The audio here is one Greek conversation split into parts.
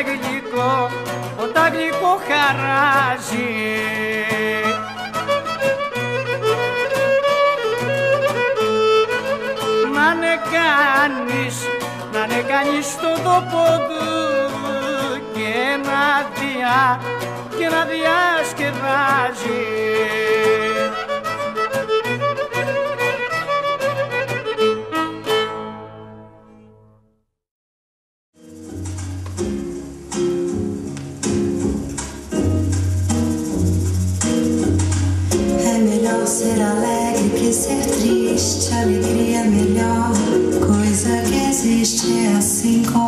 όταν γλυκό, όταν γλυκό χαράζει. Να είναι κανείς, να είναι κανείς στον τόπο του και να διά, και να διασκεδάζεις. Triste. Alegria melhor coisa que existe. É assim como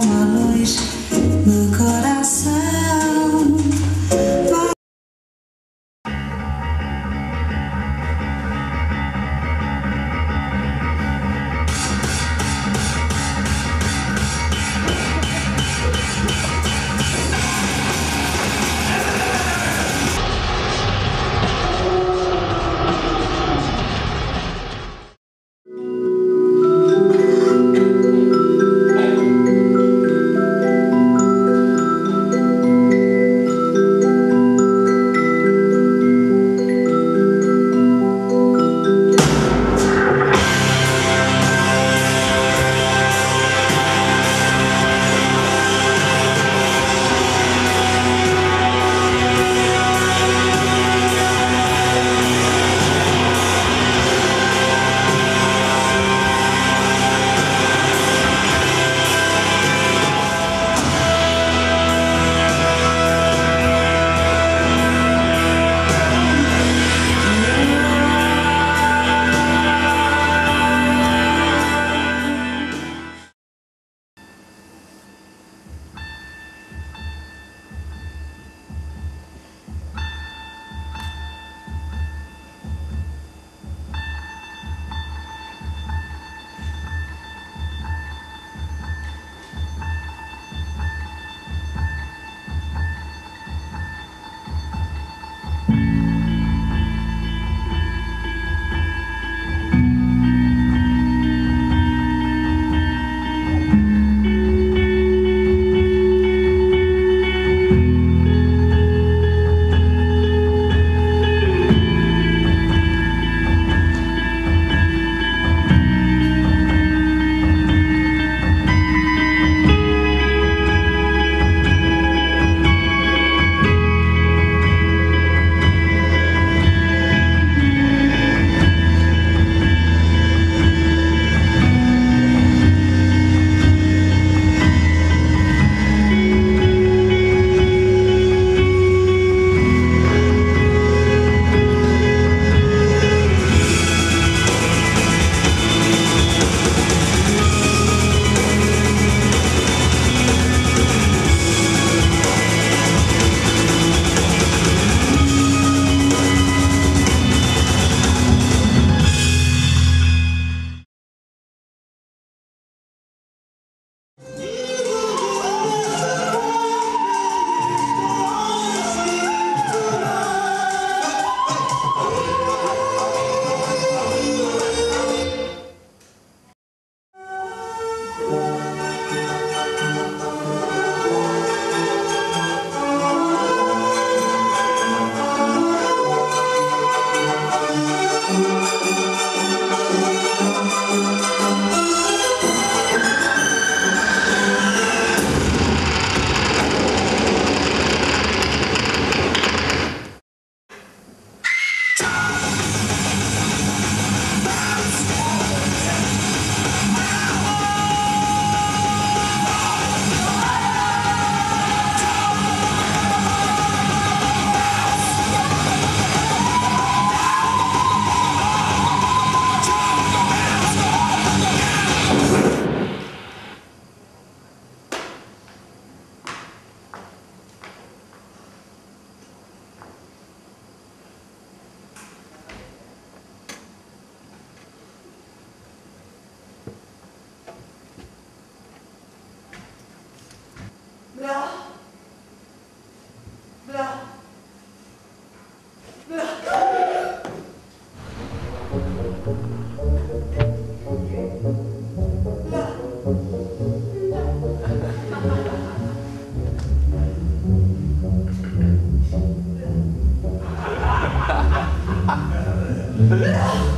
Yeah.